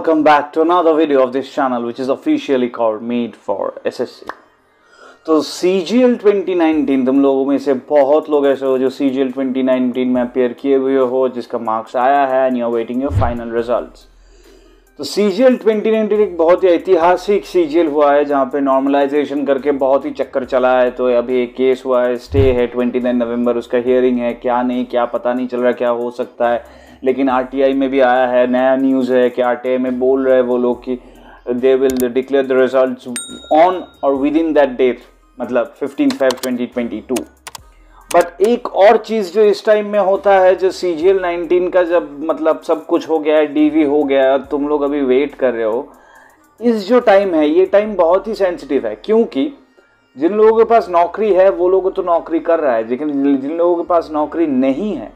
welcome back to another video of this channel, which is officially called Made for SSC. तो C G L twenty nineteen तुम लोगों में से बहुत लोग ऐसे हो जो C G L twenty nineteen में अपेयर किए हुए हो, जिसका मार्क्स आया है and you are waiting your final results तो C G L twenty nineteen एक बहुत ही ऐतिहासिक सी जी एल हुआ है, जहाँ पे नॉर्मलाइजेशन करके बहुत ही चक्कर चला है। तो अभी एक केस हुआ है स्टे है ट्वेंटी नाइन नवंबर, उसका हियरिंग है, क्या नहीं, क्या पता नहीं चल रहा, क्या हो सकता है। लेकिन आरटीआई में भी आया है, नया न्यूज़ है कि आर में बोल रहे वो लोग कि they will declare the result on और विद इन दैट डेट मतलब fifteen five twenty twenty two but एक और चीज़ जो इस टाइम में होता है, जो सी जी एल नाइनटीन का जब मतलब सब कुछ हो गया है डी वी हो गया है, तुम लोग अभी वेट कर रहे हो, इस जो टाइम है, ये टाइम बहुत ही सेंसिटिव है। क्योंकि जिन लोगों के पास नौकरी है, वो लोग तो नौकरी कर रहा है, लेकिन जिन लोगों के पास नौकरी नहीं है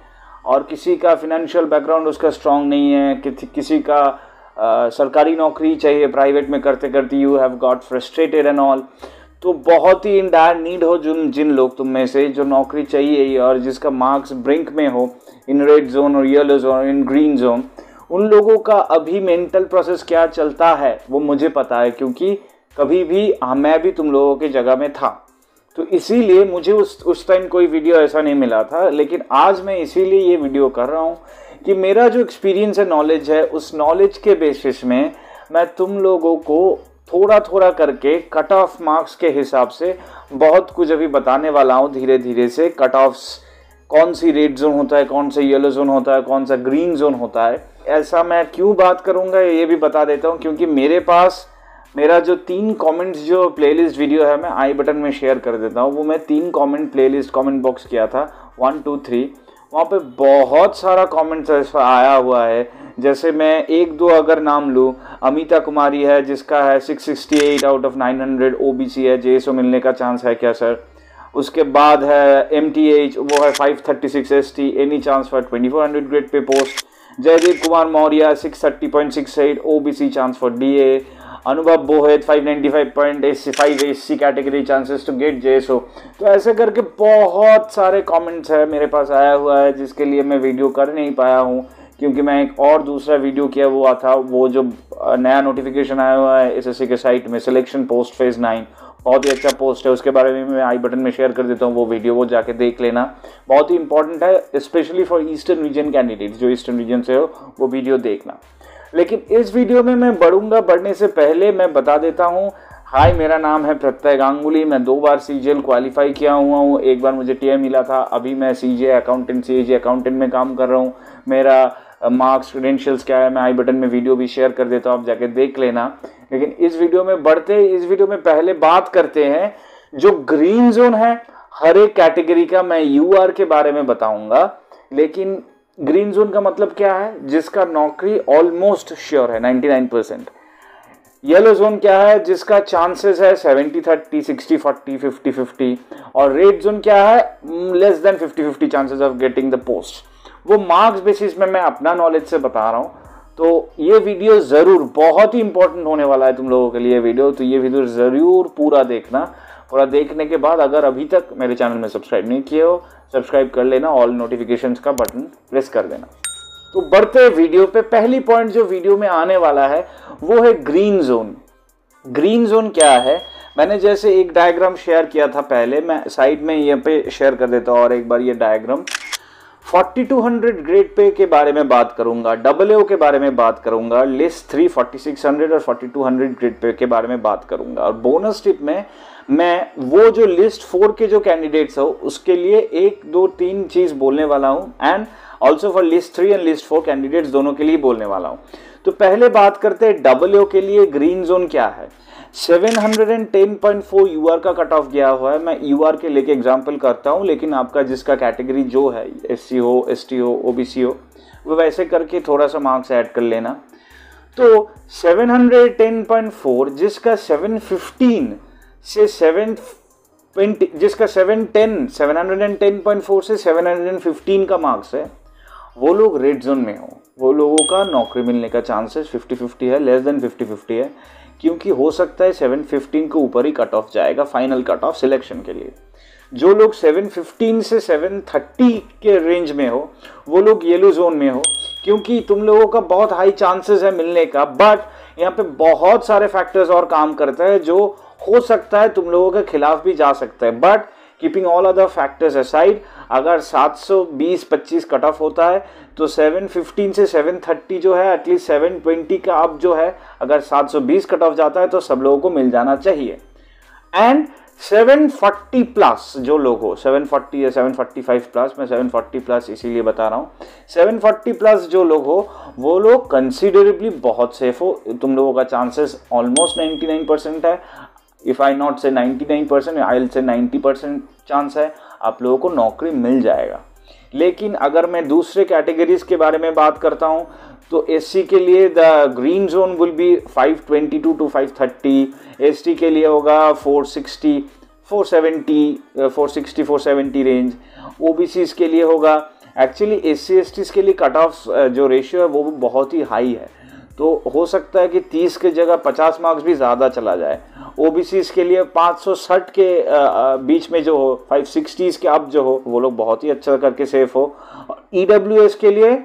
और किसी का फिनेंशियल बैकग्राउंड उसका स्ट्रांग नहीं है कि, किसी का आ, सरकारी नौकरी चाहिए प्राइवेट में करते करते you have got frustrated and all तो बहुत ही इन डायर नीड हो जिन जिन लोग तुम में से जो नौकरी चाहिए और जिसका मार्क्स ब्रिंक में हो इन रेड जोन और yellow zone in green zone उन लोगों का अभी मेंटल प्रोसेस क्या चलता है वो मुझे पता है क्योंकि कभी भी मैं भी तुम लोगों की जगह में था। तो इसीलिए मुझे उस उस टाइम कोई वीडियो ऐसा नहीं मिला था, लेकिन आज मैं इसीलिए ये वीडियो कर रहा हूँ कि मेरा जो एक्सपीरियंस है नॉलेज है, उस नॉलेज के बेसिस में मैं तुम लोगों को थोड़ा थोड़ा करके कट ऑफ़ मार्क्स के हिसाब से बहुत कुछ अभी बताने वाला हूँ धीरे धीरे से। कट ऑफ़ कौन सी रेड जोन होता है, कौन सा येलो जोन होता है, कौन सा ग्रीन जोन होता है। ऐसा मैं क्यों बात करूँगा, ये भी बता देता हूँ, क्योंकि मेरे पास मेरा जो तीन कमेंट्स जो प्लेलिस्ट वीडियो है, मैं आई बटन में शेयर कर देता हूँ। वो मैं तीन कमेंट प्लेलिस्ट कमेंट बॉक्स किया था। वन टू थ्री वहाँ पे बहुत सारा कमेंट्स ऐसा आया हुआ है। जैसे मैं एक, दो अगर नाम लूँ, अमिता कुमारी है, जिसका है 668 आउट ऑफ़ 900 ओबीसी है जे मिलने का चांस है क्या सर उसके बाद है एम वो है 536 ST any chance for 2400 grade pay post Jaideep Kumar Maurya 630.68 OBC chance for DA Anubhav बोहेत 595.85 SC category chances to get JSO तो ऐसे करके बहुत सारे कमेंट्स है मेरे पास आया हुआ है, जिसके लिए मैं वीडियो कर नहीं पाया हूँ, क्योंकि मैं एक और दूसरा वीडियो किया हुआ था, वो जो नया नोटिफिकेशन आया हुआ है एसएससी के साइट में सिलेक्शन पोस्ट फ़ेज़ नाइन बहुत ही अच्छा पोस्ट है, उसके बारे में मैं आई बटन में शेयर कर देता हूँ, वो वीडियो वो जाके देख लेना। बहुत ही इंपॉर्टेंट है specially for eastern region candidate जो ईस्टर्न रीजन से हो, वो वीडियो देखना। लेकिन इस वीडियो में मैं बढ़ूँगा, बढ़ने से पहले मैं बता देता हूँ, हाय, मेरा नाम है प्रत्यय गांगुली, मैं दो बार सी क्वालिफाई किया हुआ हूँ, एक बार मुझे टी मिला था, अभी मैं सी जे अकाउंटेंट सी अकाउंटेंट में काम कर रहा हूँ, मेरा मार्क्स क्रेडेंशियल्स क्या है, मैं आई बटन में वीडियो भी शेयर कर देता हूँ, आप जाके देख लेना। लेकिन इस वीडियो में बढ़ते, इस वीडियो में पहले बात करते हैं, जो ग्रीन जोन है, हर एक कैटेगरी का मैं यूआर के बारे में बताऊँगा, लेकिन ग्रीन जोन का मतलब क्या है? जिसका नौकरी ऑलमोस्ट श्योर है 99 परसेंट येलो जोन क्या है? जिसका चांसेस है 70 30 60 40 50 50 और रेड जोन क्या है? Less than 50 50 chances of getting the post वो मार्क्स बेसिस में मैं अपना नॉलेज से बता रहा हूँ। तो ये वीडियो ज़रूर, बहुत ही इंपॉर्टेंट होने वाला है तुम लोगों के लिए वीडियो तो ये वीडियो ज़रूर पूरा देखना। पूरा देखने के बाद अगर अभी तक मेरे चैनल में सब्सक्राइब नहीं किए हो, सब्सक्राइब कर लेना ऑल नोटिफिकेशंस का बटन प्रेस कर देना। तो बढ़ते वीडियो पे, पहली पॉइंट जो वीडियो में आने वाला है, वो है ग्रीन जोन ग्रीन जोन क्या है? मैंने जैसे एक डायग्राम शेयर किया था पहले, मैं साइड में यहाँ पे शेयर कर देता हूँ और एक बार ये डायग्राम 4200 ग्रेड पे के बारे में बात करूँगा डबल ए के बारे में बात करूँगा list three forty six hundred और forty two hundred grade pay के बारे में बात करूँगा। और बोनस टिप में, मैं वो जो लिस्ट फोर के जो कैंडिडेट्स हो, उसके लिए एक, दो, तीन चीज़ बोलने वाला हूँ and also for list three and list four candidates दोनों के लिए बोलने वाला हूँ। तो पहले बात करते हैं डबल ओ के लिए ग्रीन जोन क्या है। 710.4 यूआर का कट ऑफ़ गया हुआ है। मैं यूआर के लेके एग्जांपल करता हूँ, लेकिन आपका जिसका कैटेगरी जो है एस सी हो एस टी हो ओबीसी हो, वो वैसे करके थोड़ा सा मार्क्स ऐड कर लेना। तो 710.4 जिसका 715 से सेवन ट्वेंटी, जिसका seven ten, seven hundred and ten point four से सेवन हंड्रेड एंड फिफ्टीन का मार्क्स है, वो लोग रेड जोन में हो। वो लोगों का नौकरी मिलने का चांसेस फिफ्टी फिफ्टी है लेस देन फिफ्टी फिफ्टी है। क्योंकि हो सकता है सेवन फिफ्टीन के ऊपर ही कट ऑफ़ जाएगा फाइनल कट ऑफ़ सिलेक्शन के लिए। जो लोग सेवन फिफ्टीन से सेवन थर्टी के रेंज में हो, वो लोग येलो जोन में हो, क्योंकि तुम लोगों का बहुत हाई चांसेस है मिलने का। बट यहाँ पे बहुत सारे फैक्टर्स और काम करते हैं जो हो सकता है तुम लोगों के खिलाफ भी जा सकता है। But keeping all other factors aside अगर 720-25 कट ऑफ़ होता है तो 715 से 730 जो है एटलीस्ट 720 का अब जो है, अगर 720 कट ऑफ़ जाता है तो सब लोगों को मिल जाना चाहिए। एंड 740 प्लस जो लोग हो 740 या 745 प्लस मैं 740 प्लस इसीलिए बता रहा हूँ। 740 प्लस जो लोग हो, वो लोग कंसिडरेबली बहुत सेफ़ हो। तुम लोगों का चांसेस ऑलमोस्ट 99 परसेंट है। If I not say 99 percent I will say 90 percent chance है, आप लोगों को नौकरी मिल जाएगा। लेकिन अगर मैं दूसरे कैटेगरीज के बारे में बात करता हूँ तो SC के लिए the green zone will be 522 to 530 S के लिए होगा 460 470 460 470 रेंज ओ के लिए होगा। एक्चुअली एस सी के लिए कट ऑफ़ जो रेशियो है, वो बहुत ही हाई है। तो हो सकता है कि 30 के जगह 50 मार्क्स भी ज़्यादा चला जाए। ओ के लिए 560 के बीच में जो हो 560s के अब जो हो वो लोग बहुत ही अच्छा करके सेफ़ हो। ई e के लिए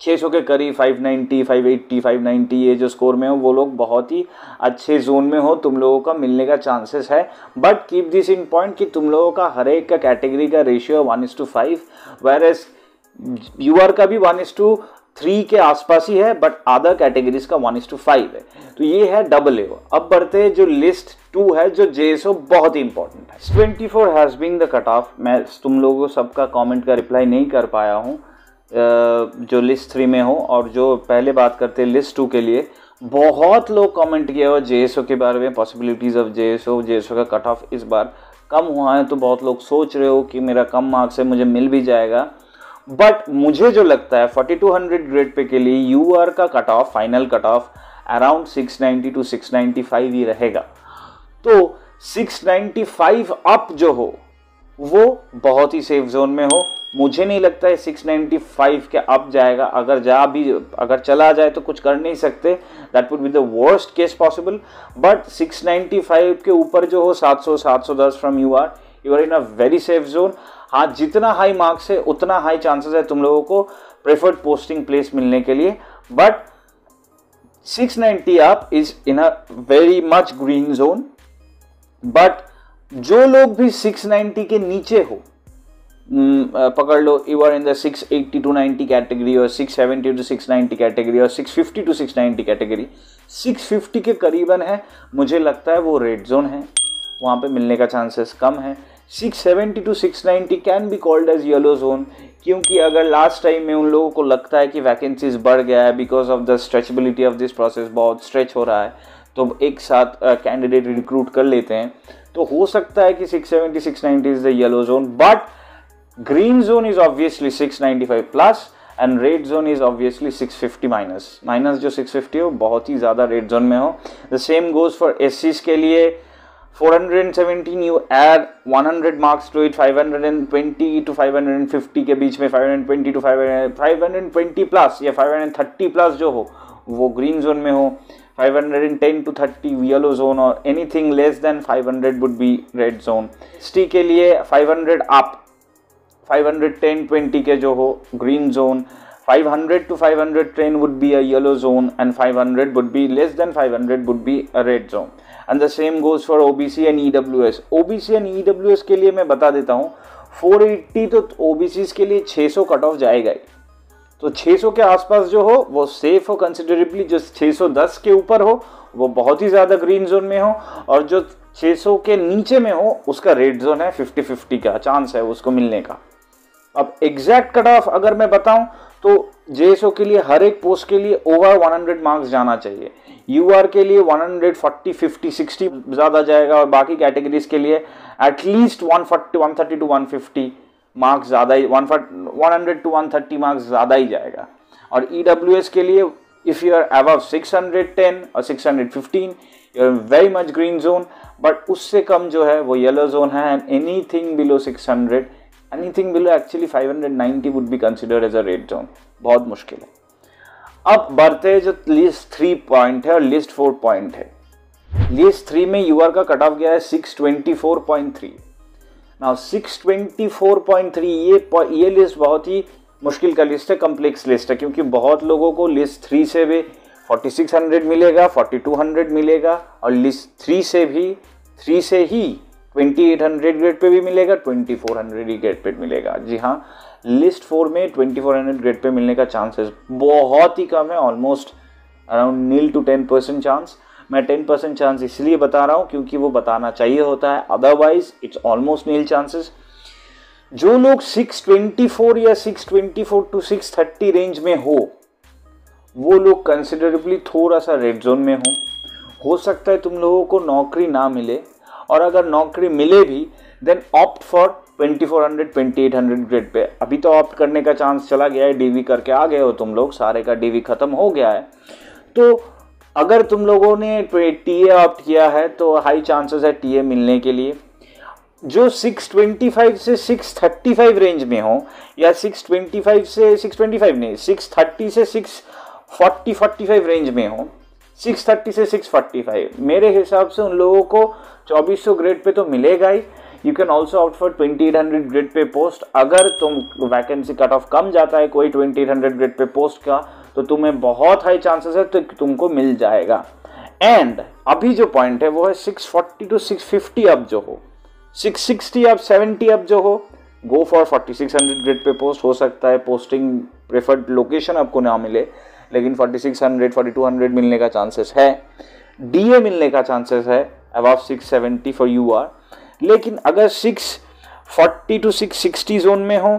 600 के करीब 590, 580, 590 ये जो स्कोर में हो वो लोग बहुत ही अच्छे जोन में हो। तुम लोगों का मिलने का चांसेस है। But keep this in point कि तुम लोगों का हर एक का कैटेगरी का ratio one is to five where U R का भी वन इज़ टू थ्री के आसपास ही है बट अदर कैटेगरीज का वन इज़ टू फाइव है। तो ये है डबल ए अब बढ़ते हैं जो लिस्ट टू है, जो जेएसओ बहुत ही इंपॉर्टेंट है। Twenty four has been the cut off मैं तुम लोगों, सबका कमेंट का रिप्लाई नहीं कर पाया हूँ जो लिस्ट थ्री में हो, और जो पहले बात करते हैं लिस्ट टू के लिए। बहुत लोग कमेंट किया हुआ जेएसओ के बारे में पॉसिबिलिटीज़ ऑफ़ जेएसओ जेएसओ का कट ऑफ़ इस बार कम हुआ है तो बहुत लोग सोच रहे हो कि मेरा कम मार्क्स है, मुझे मिल भी जाएगा। बट मुझे जो लगता है 4200 ग्रेड पे के लिए यू आर का cut off final cut off around 690 to 695 ही रहेगा। तो 695 अप जो हो, वो बहुत ही सेफ़ जोन में हो। मुझे नहीं लगता है 695 के अप जाएगा। अगर जा भी, अगर चला जाए तो कुछ कर नहीं सकते। That would be the worst case possible but 695 के ऊपर जो हो 700 710 from U R you are in a very safe zone हाँ जितना हाई मार्क्स है, उतना हाई चांसेस है तुम लोगों को प्रेफर्ड पोस्टिंग प्लेस मिलने के लिए। But 690 up is in a very much green zone but जो लोग भी 690 के नीचे हो पकड़ लो you are in the 680 to 90 category और 670 टू 690 कैटेगरी और 650 टू 690 कैटेगरी 650 के करीबन है, मुझे लगता है वो रेड जोन है। वहाँ पे मिलने का चांसेस कम है। 670 to 690 can be called as yellow zone क्योंकि अगर लास्ट टाइम में उन लोगों को लगता है कि वैकेंसीज बढ़ गया है because of the stretchability of this process बहुत स्ट्रेच हो रहा है तो एक साथ कैंडिडेट uh, रिक्रूट कर लेते हैं। तो हो सकता है कि 670 690 is the yellow zone but green zone is obviously 695 plus and red zone is obviously 650 minus minus जो 650 हो बहुत ही ज़्यादा रेड जोन में हो। The same goes for S के लिए। 417 you add 100 marks to it 520 to 550 के बीच में 520 to 500 520 प्लस या 530 प्लस जो हो, वो ग्रीन जोन में हो 510 टू 30 येलो जोन और anything less than 500 would be red zone T के लिए 500 अप 510 20 के जो हो green zone 500 to 510 would be a yellow zone and 500 would be less than 500 would be a red zone and the same goes for OBC and EWS OBC and EWS के लिए मैं बता देता हूँ 480 तो OBCs के लिए 600 कट ऑफ़ जाएगा ही तो 600 के आसपास जो हो वो सेफ़ हो कंसिडरेबली जो 610 के ऊपर हो वो बहुत ही ज़्यादा ग्रीन जोन में हो और जो 600 के नीचे में हो उसका रेड जोन है 50-50 का चांस है उसको मिलने का अब एग्जैक्ट कट ऑफ़ अगर मैं बताऊँ तो जेएसओ के लिए हर एक पोस्ट के लिए ओवर 100 मार्क्स जाना चाहिए। यूआर के लिए 140 50 60 ज़्यादा जाएगा और बाकी कैटेगरीज के लिए एटलीस्ट 140 130 टू 150 मार्क्स ज़्यादा ही 100 टू 130 मार्क्स ज़्यादा ही जाएगा। और ई e के लिए इफ़ यू आर अबव 610 और 615 you are very much green zone but उससे कम जो है, वो येलो जोन है and anything below 600 anything below actually 590 would be considered as a red zone बहुत मुश्किल है। अब बढ़ते जो लिस्ट थ्री पॉइंट है और लिस्ट फोर पॉइंट है। लिस्ट थ्री में यूआर का कट ऑफ़ गया है 624.3 नाउ 624.3 ये ये लिस्ट बहुत ही मुश्किल का लिस्ट है कम्प्लेक्स लिस्ट है, क्योंकि बहुत लोगों को लिस्ट थ्री से भी 4600 मिलेगा 4200 मिलेगा और लिस्ट थ्री से भी थ्री से ही 2800 ग्रेड पे भी मिलेगा 2400 ही ग्रेड पे मिलेगा। जी हाँ लिस्ट फोर में 2400 ग्रेड पे मिलने का चांसेस बहुत ही कम है almost around nil to ten percent chance मैं टेन परसेंट चांस इसलिए बता रहा हूँ क्योंकि वो बताना चाहिए होता है otherwise it's almost nil chances जो लोग 624 या 624 टू 630 रेंज में हो, वो लोग कंसिडरेबली थोड़ा सा रेड जोन में हो। हो सकता है तुम लोगों को नौकरी ना मिले और अगर नौकरी मिले भी देन ऑप्ट फॉर 2400 2800 ग्रेड पे। अभी तो ऑप्ट करने का चांस चला गया है डीवी करके आ गए हो तुम लोग, सारे का डीवी खत्म हो गया है। तो अगर तुम लोगों ने टी ए ऑप्ट किया है तो हाई चांसेस है टी ए मिलने के लिए। जो 625 से 635 रेंज में हो, या 625 से 625 नहीं 630 से 640 45 रेंज में हो 630 से 645 मेरे हिसाब से उन लोगों को चौबीस सौ ग्रेड पे तो मिलेगा ही। You can also out for 2800 grade pay post अगर तुम वैकेंसी कट ऑफ़ कम जाता है कोई 2800 ग्रेड पे पोस्ट का तो तुम्हें बहुत हाई चांसेस है तो तुमको मिल जाएगा। एंड अभी जो पॉइंट है वो है 640 टू 650 अब जो हो। 660 अब 70 अब जो हो। Go for 4600 grade pay post हो सकता है पोस्टिंग प्रेफर्ड लोकेशन आपको ना मिले। लेकिन 4600 4200 मिलने का चांसेस है। डीए मिलने का चांसेस है अबाव 670 फॉर यू आर लेकिन अगर 640 टू 660 जोन में हो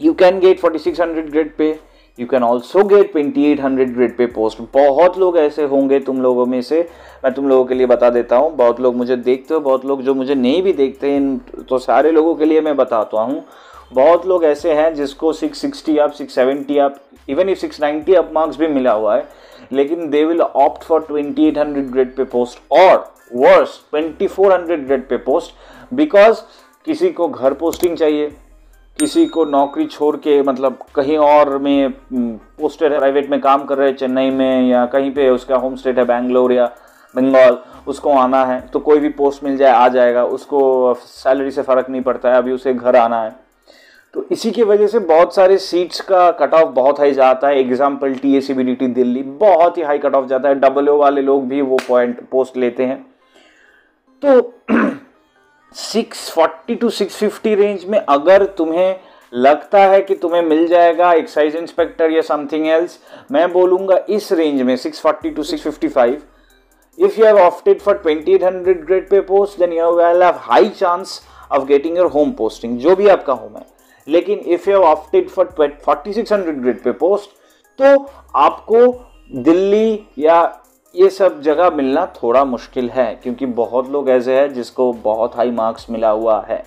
you can get 4600 grade pay. You can also get twenty eight hundred grade pay post बहुत लोग ऐसे होंगे तुम लोगों में से। मैं तुम लोगों के लिए बता देता हूँ, बहुत लोग मुझे देखते हो, बहुत लोग जो मुझे नहीं भी देखते हैं तो सारे लोगों के लिए मैं बताता हूँ। बहुत लोग ऐसे हैं जिसको 660 आप 670 आप इवन इफ़ 690 अप मार्क्स भी मिला हुआ है, लेकिन they will opt for 2800 grade pay post और worse 2400 grade pay post because किसी को घर पोस्टिंग चाहिए, किसी को नौकरी छोड़ के मतलब कहीं और में पोस्टेड है प्राइवेट में काम कर रहे हैं, चेन्नई में या कहीं पे उसका होम स्टेट है बैंगलोर या बंगाल उसको आना है तो कोई भी पोस्ट मिल जाए, आ जाएगा, उसको सैलरी से फ़र्क नहीं पड़ता है, अभी उसे घर आना है। तो इसी की वजह से बहुत सारे सीट्स का कट ऑफ़ बहुत हाई जाता है। एग्ज़ाम्पल टी एस दिल्ली, बहुत ही हाई कट ऑफ़ जाता है। डबल ओ वाले लोग भी वो पॉइंट पोस्ट लेते हैं। तो 640 टू 650 रेंज में अगर तुम्हें लगता है कि तुम्हें मिल जाएगा एक्साइज इंस्पेक्टर या समथिंग एल्स मैं बोलूँगा इस रेंज में 640 to 655 if you have opted for 2800 grade पे post, then you will have high chance of getting your home posting, जो भी आपका होम है। लेकिन you have opted for 4600 grade पे post तो आपको दिल्ली या ये सब जगह मिलना थोड़ा मुश्किल है, क्योंकि बहुत लोग ऐसे हैं जिसको बहुत हाई मार्क्स मिला हुआ है।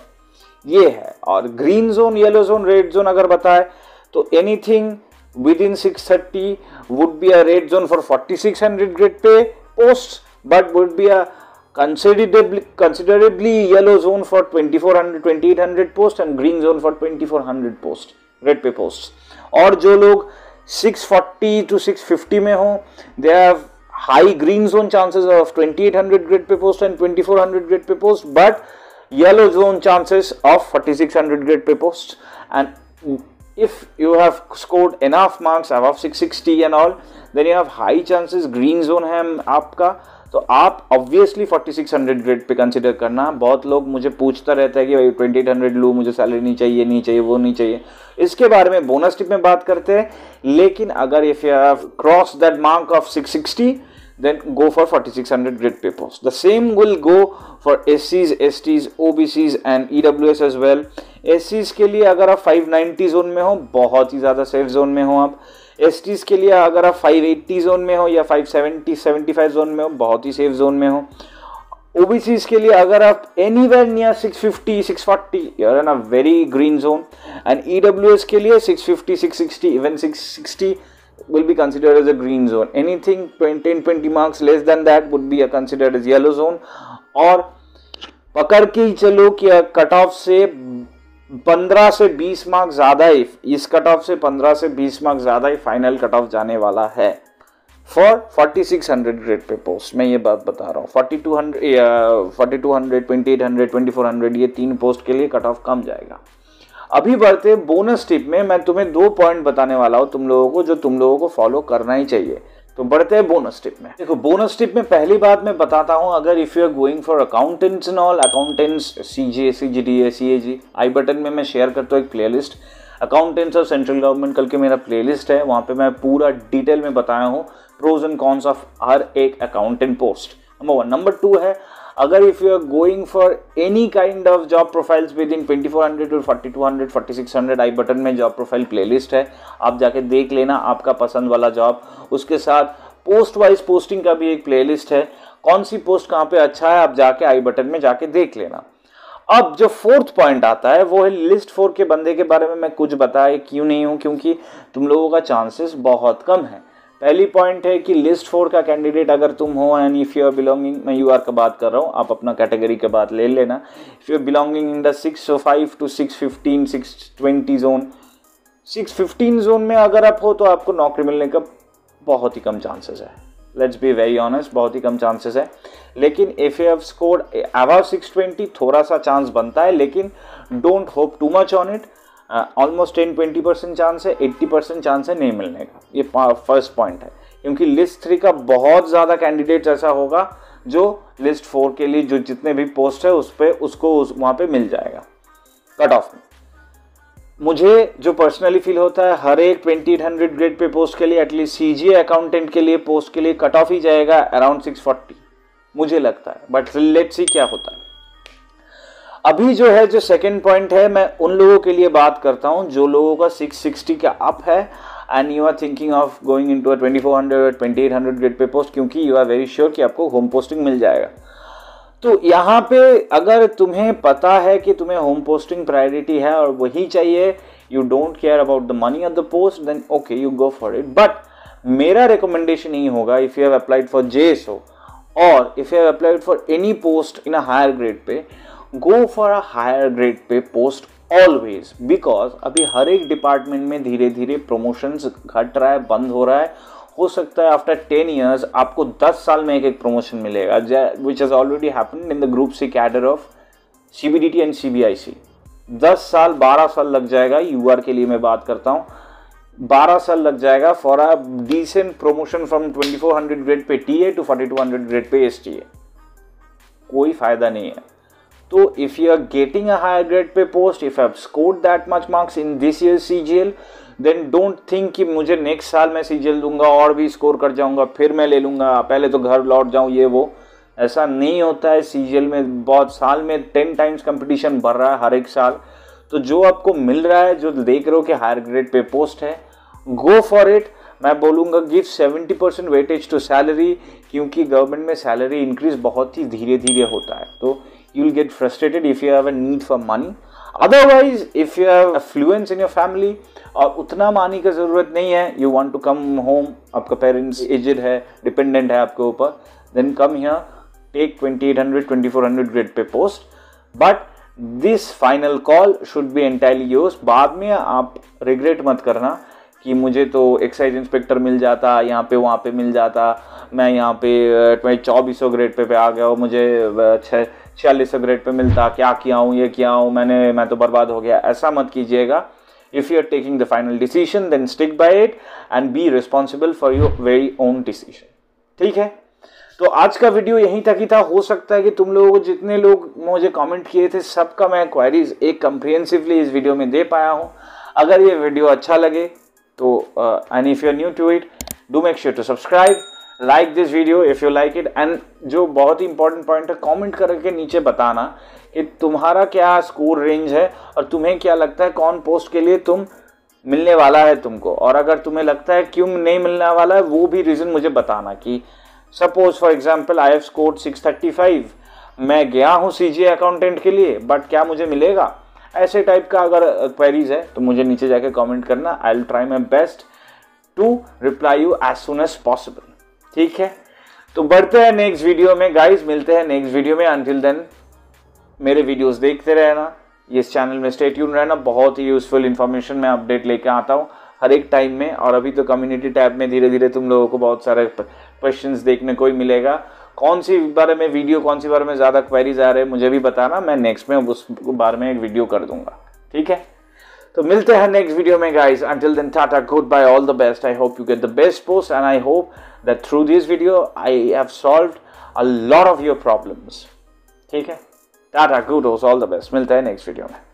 ये है। और green zone yellow zone red zone अगर बताए तो anything within six thirty would be a red zone for forty six hundred grade pay post but would be a considerably considerably yellow zone for 2400 2800 post and green zone for 2400 post red पे post और जो लोग 640 to 650 में हो they have high green zone chances of 2800 grid per post and 2400 grid per post but yellow zone chances of 4600 grid per post and if you have scored enough marks above 660 and all then you have high chances green zone है आपका तो आप obviously 4600 grade पे consider करना बहुत लोग मुझे पूछता रहता है कि भाई 2800 लू मुझे सैलरी नहीं चाहिए नहीं चाहिए वो नहीं चाहिए इसके बारे में बोनस टिप में बात करते हैं लेकिन अगर if you have cross that mark of 660 then go for 4600 grid pay post. The same will go for SCs, STs, OBCs and EWS as well. SCs के लिए अगर आप 590 जोन में हो बहुत ही ज़्यादा सेफ़ जोन में हो आप एस के लिए अगर आप 580 जोन में हो या 570 75 जोन में हो बहुत ही सेफ़ जोन में हो ओबीसीज के लिए अगर आप anywhere near 650 640 you're in a very green zone and EWS के लिए 650 660 even 660 will be considered as a green zone. Anything 20, 20 marks less than that would be considered as yellow zone. और पकड़ के ही चलो कि कट ऑफ़ से 15 से 20 marks ज़्यादा ही, इस कट ऑफ़ से 15 से 20 मार्क्स ज़्यादा ही फाइनल कट ऑफ़ जाने वाला है। फॉर 4600 ग्रेड पे पोस्ट मैं ये बात बता रहा हूँ। 4200 या 4200 2800 2400 ये तीन पोस्ट के लिए कट ऑफ़ कम जाएगा। अभी बढ़ते बोनस टिप में मैं तुम्हें दो पॉइंट बताने वाला हूँ तुम लोगों को, जो तुम लोगों को फॉलो करना ही चाहिए। तो बढ़ते हैं बोनस टिप में। देखो बोनस टिप में पहली बात मैं बताता हूँ, अगर if you are going for accountants in all accountants C C G D A C A G i button में मैं शेयर करता हूँ एक playlist accountants of central government कल के मेरा प्लेलिस्ट है, वहाँ पे मैं पूरा डिटेल में बताया हूँ प्रोज एंड कॉन्स ऑफ़ हर एक accountant post number one number two है अगर if you are going for any kind of job profiles within twenty four hundred to forty two hundred forty six hundred i button में job profile playlist है, आप जाके देख लेना आपका पसंद वाला जॉब उसके साथ पोस्ट वाइज पोस्टिंग का भी एक प्लेलिस्ट है। कौन सी पोस्ट कहाँ पे अच्छा है, आप जाके आई बटन में जाके देख लेना। अब जो फोर्थ पॉइंट आता है, वो है लिस्ट फोर के बंदे के बारे में मैं कुछ बताए, क्यों नहीं हूँ? क्योंकि तुम लोगों का चांसेस बहुत कम है। पहली पॉइंट है कि लिस्ट फोर का कैंडिडेट अगर तुम हो and if you are belonging मैं यू आर का बात कर रहा हूँ, आप अपना कैटेगरी के बात ले लेना। If you are belonging in the six five to six fifteen six twenty zone six fifteen zone में अगर आप हो तो आपको नौकरी मिलने का बहुत ही कम चांसेस है। लेट्स बी वेरी ऑनेस्ट बहुत ही कम चांसेस है। लेकिन if if score above six twenty थोड़ा सा चांस बनता है, लेकिन don't hope too much on it almost ten twenty percent chance है एट्टी परसेंट चांस है नहीं मिलने का। ये फ़र्स्ट पॉइंट है। क्योंकि लिस्ट थ्री का बहुत ज़्यादा कैंडिडेट ऐसा होगा जो लिस्ट फोर के लिए जो जितने भी पोस्ट है, उस पर उसको उस, वहाँ पे मिल जाएगा। कट ऑफ़ में मुझे जो पर्सनली फील होता है, हर एक twenty eight hundred grade pay post के लिए एटलीस्ट सी जी अकाउंटेंट के लिए पोस्ट के लिए कट ऑफ़ ही जाएगा अराउंड सिक्स फोर्टी मुझे लगता है। बट लेट्स सी क्या होता है। अभी जो है, जो सेकंड पॉइंट है, मैं उन लोगों के लिए बात करता हूँ जो लोगों का 660 का अप है and you are thinking of going in to twenty four hundred twenty eight hundred grade pay post क्योंकि यू आर वेरी श्योर कि आपको होम पोस्टिंग मिल जाएगा। तो यहाँ पे अगर तुम्हें पता है कि तुम्हें होम पोस्टिंग प्रायोरिटी है और वही चाहिए you don't care about the money of the post then okay you go for it but मेरा रिकमेंडेशन यही होगा if you have applied for J और if you have applied for any post in a higher grade pay go for a higher grade pay post always because अभी हर एक department में धीरे धीरे प्रमोशंस घट रहा है, बंद हो रहा है। हो सकता है आफ्टर टेन ईयर्स आपको दस साल में एक एक प्रमोशन मिलेगा which has already happen in the group C cadre of C B D T and C B I C दस साल, बारह साल लग जाएगा यू आर के लिए मैं बात करता हूँ। बारह साल लग जाएगा for a decent promotion from twenty four hundred grade pay T A to forty two hundred grade pay S T A कोई फ़ायदा नहीं है। तो if you are getting a higher grade pay post if have scored that much marks in this year C G L then don't think कि मुझे next साल मैं CGL दूँगा, और भी स्कोर कर जाऊँगा, फिर मैं ले लूँगा, पहले तो घर लौट जाऊँ, ये वो। ऐसा नहीं होता है सीजीएल में, बहुत साल में टेन टाइम्स कंपटीशन बढ़ रहा है हर एक साल। तो जो आपको मिल रहा है, जो देख रहे हो कि हायर ग्रेड पे पोस्ट है गो फॉर इट मैं बोलूँगा give seventy percent weightage to salary क्योंकि गवर्नमेंट में सैलरी इंक्रीज बहुत ही धीरे धीरे होता है। तो will get frustrated if you have a need for money otherwise if you have affluence in your family और उतना मानी का ज़रूरत नहीं है you want to come home आपका पेरेंट्स एजड है डिपेंडेंट है आपके ऊपर then come here take twenty eight hundred twenty four hundred grade pay post but this final call should be entirely yours बाद में आप रिग्रेट मत करना कि मुझे तो एक्साइज इंस्पेक्टर मिल जाता यहाँ पे वहाँ पे मिल जाता। मैं यहाँ पे चौबीस ग्रेड पे, पे आ गया और मुझे छः छियालीस सौ ग्रेड पे मिलता, क्या किया हूँ, ये किया हूँ, मैंने, मैं तो बर्बाद हो गया। ऐसा मत कीजिएगा। If you are taking the final decision, then stick by it and be responsible for your very own decision. ठीक है? तो आज का वीडियो यहीं तक ही था। हो सकता है कि तुम लोग जितने लोग मुझे कमेंट किए थे, सबका मैं क्वारीज एक कंप्रिहेंसिवली इस वीडियो में दे पाया हूँ। अगर ये वीडियो अच्छा लगे तो and if you are new to it do make sure to subscribe like this video if you like it and जो बहुत ही इंपॉर्टेंट पॉइंट है कमेंट करके नीचे बताना कि तुम्हारा क्या स्कोर रेंज है और तुम्हें क्या लगता है कौन पोस्ट के लिए तुम मिलने वाला है तुमको। और अगर तुम्हें लगता है क्यों नहीं मिलने वाला है, वो भी रीज़न मुझे बताना कि suppose for example I if score six thirty five मैं गया हूँ सी जी अकाउंटेंट के लिए बट क्या मुझे मिलेगा? ऐसे टाइप का अगर क्वेरीज है तो मुझे नीचे जाके कमेंट करना। I will try my best to reply you as soon as possible ठीक है? तो बढ़ते हैं नेक्स्ट वीडियो में। गाइस मिलते हैं नेक्स्ट वीडियो में। अंटिल देन मेरे वीडियोस देखते रहना। इस चैनल में स्टे ट्यून रहना। बहुत ही यूजफुल इन्फॉर्मेशन मैं अपडेट लेके आता हूँ हर एक टाइम में। और अभी तो कम्युनिटी टैब में धीरे धीरे तुम लोगों को बहुत सारे क्वेश्चन देखने को ही मिलेगा। कौन सी बारे में वीडियो कौन सी बारे में ज़्यादा क्वेरीज आ रहे हैं, मुझे भी बताना। मैं नेक्स्ट में उस बारे में एक वीडियो कर दूँगा। ठीक है? तो मिलते हैं नेक्स्ट वीडियो में guys until then tata good bye all the best I hope you get the best post and I hope that through this video I have solve a lot of your problems ठीक है? Tata good all the best मिलते हैं next video में.